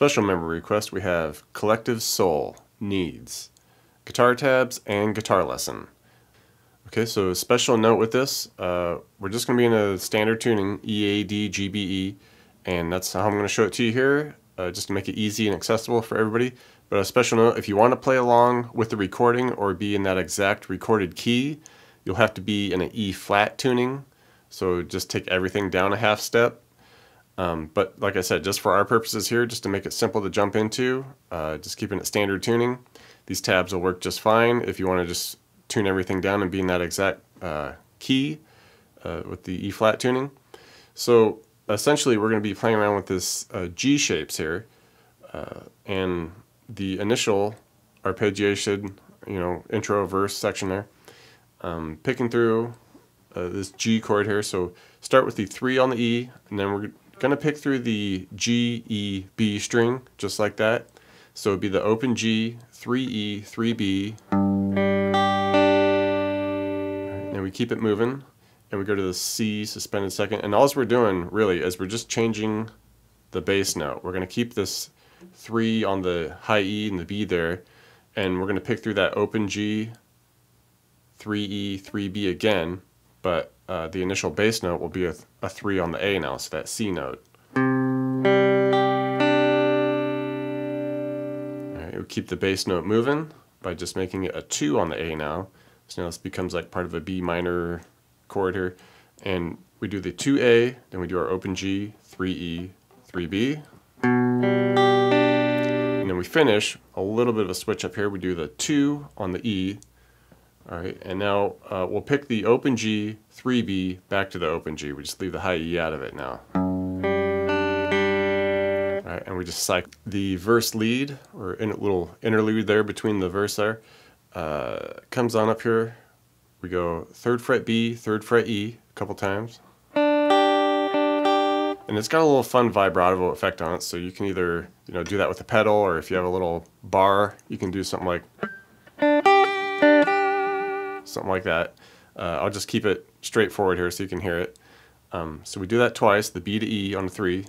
special member request, we have Collective Soul Needs, guitar tabs, and guitar lesson. Okay, so a special note with this, uh, we're just going to be in a standard tuning, E, A, D, G, B, E, and that's how I'm going to show it to you here, uh, just to make it easy and accessible for everybody. But a special note, if you want to play along with the recording or be in that exact recorded key, you'll have to be in an E flat tuning. So just take everything down a half step. Um, but like I said, just for our purposes here, just to make it simple to jump into, uh, just keeping it standard tuning. These tabs will work just fine if you want to just tune everything down and be in that exact uh, key uh, with the E flat tuning. So essentially we're going to be playing around with this uh, G shapes here uh, and the initial arpeggiation, you know, intro verse section there. Um, picking through uh, this G chord here. So start with the 3 on the E, and then we're going to pick through the G, E, B string, just like that. So it'd be the open G, 3E, 3B. Right, and we keep it moving, and we go to the C suspended second. And all we're doing, really, is we're just changing the bass note. We're going to keep this 3 on the high E and the B there, and we're going to pick through that open G, 3E, 3B again, but uh, the initial bass note will be a, a 3 on the A now, so that C note. We keep the bass note moving by just making it a 2 on the A now. So now this becomes like part of a B minor chord here. And we do the 2A, then we do our open G, 3E, 3B. And then we finish a little bit of a switch up here. We do the 2 on the E, all right, and now uh, we'll pick the open G, 3B, back to the open G. We just leave the high E out of it now. All right, and we just cycle the verse lead, or in a little interlude there between the verse there, uh, comes on up here. We go third fret B, third fret E a couple times. And it's got a little fun vibrato effect on it, so you can either you know do that with a pedal, or if you have a little bar, you can do something like something like that. Uh, I'll just keep it straightforward here so you can hear it. Um, so we do that twice, the B to E on the 3.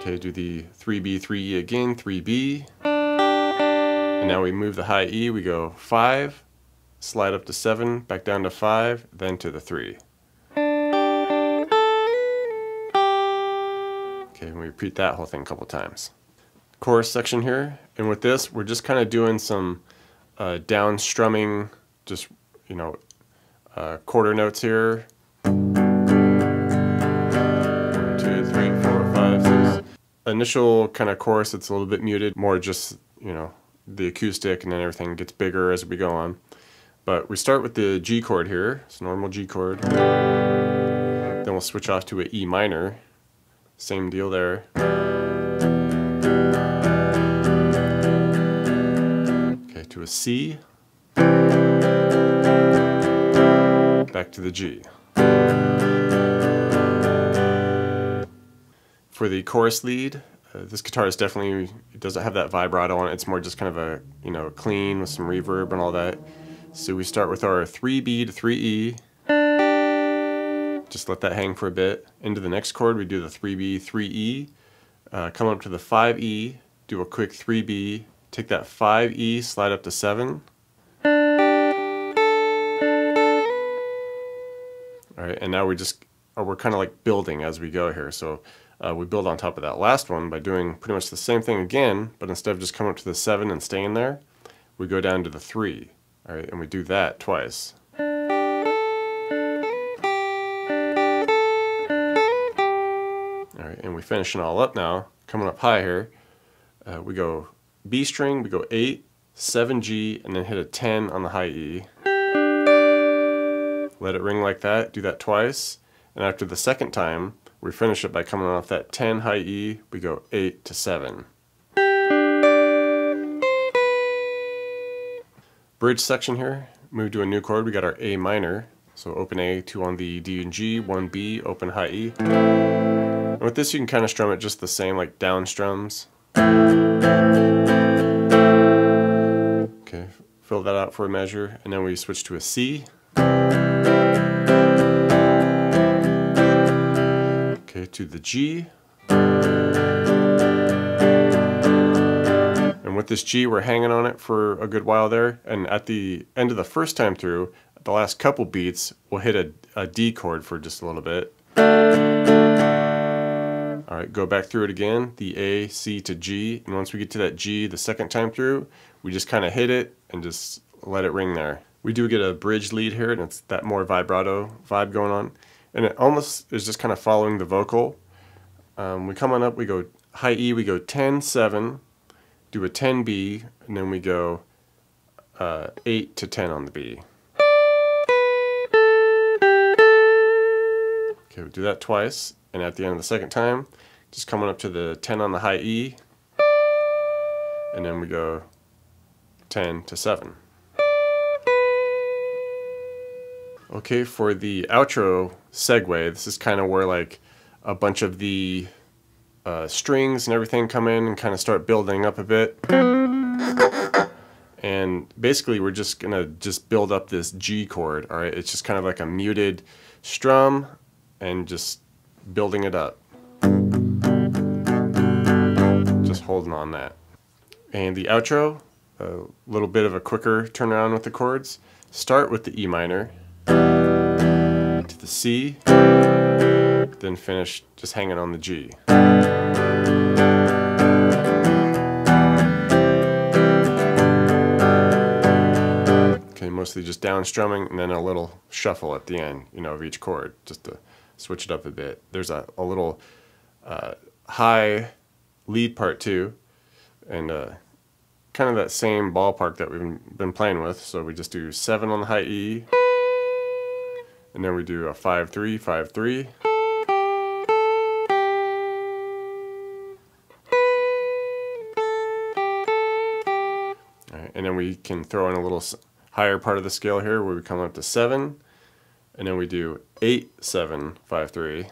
Okay, do the 3B, 3E again, 3B. And now we move the high E, we go 5, slide up to 7, back down to 5, then to the 3. Okay, and we repeat that whole thing a couple times. Chorus section here, and with this, we're just kind of doing some uh, down strumming, just, you know, uh, quarter notes here. Initial kind of chorus, it's a little bit muted, more just, you know, the acoustic and then everything gets bigger as we go on. But we start with the G chord here, it's a normal G chord. Then we'll switch off to an E minor, same deal there. To a C, back to the G. For the chorus lead, uh, this guitar is definitely, it doesn't have that vibrato on it, it's more just kind of a, you know, clean with some reverb and all that. So we start with our 3B to 3E, just let that hang for a bit. Into the next chord we do the 3B, 3E, uh, come up to the 5E, do a quick 3B, Take that 5E, slide up to 7. All right, and now we just, uh, we're kind of like building as we go here. So uh, we build on top of that last one by doing pretty much the same thing again, but instead of just coming up to the 7 and staying there, we go down to the 3. All right, and we do that twice. All right, and we finish it all up now, coming up high here. Uh, we go B string, we go 8, 7G, and then hit a 10 on the high E. Let it ring like that, do that twice, and after the second time, we finish it by coming off that 10 high E, we go 8 to 7. Bridge section here, move to a new chord, we got our A minor, so open A, 2 on the D and G, 1 B, open high E. And with this you can kind of strum it just the same like down strums. Okay, fill that out for a measure, and then we switch to a C. Okay, to the G. And with this G, we're hanging on it for a good while there, and at the end of the first time through, the last couple beats, we'll hit a, a D chord for just a little bit. All right, go back through it again, the A, C to G, and once we get to that G the second time through, we just kind of hit it and just let it ring there. We do get a bridge lead here, and it's that more vibrato vibe going on, and it almost is just kind of following the vocal. Um, we come on up, we go high E, we go 10, 7, do a 10 B, and then we go uh, 8 to 10 on the B. Okay, we do that twice, and at the end of the second time, just coming up to the 10 on the high E, and then we go 10 to 7. Okay, for the outro segue, this is kind of where like a bunch of the uh, strings and everything come in and kind of start building up a bit. And basically we're just gonna just build up this G chord, all right? It's just kind of like a muted strum and just building it up. Holding on that. And the outro, a little bit of a quicker turnaround with the chords. Start with the E minor, to the C, then finish just hanging on the G. Okay, mostly just down strumming and then a little shuffle at the end, you know, of each chord, just to switch it up a bit. There's a, a little uh, high lead part two, and uh, kind of that same ballpark that we've been playing with. So we just do 7 on the high E, and then we do a 5 3, 5 3. and then we can throw in a little higher part of the scale here where we come up to 7, and then we do 8, 7, 5, 3.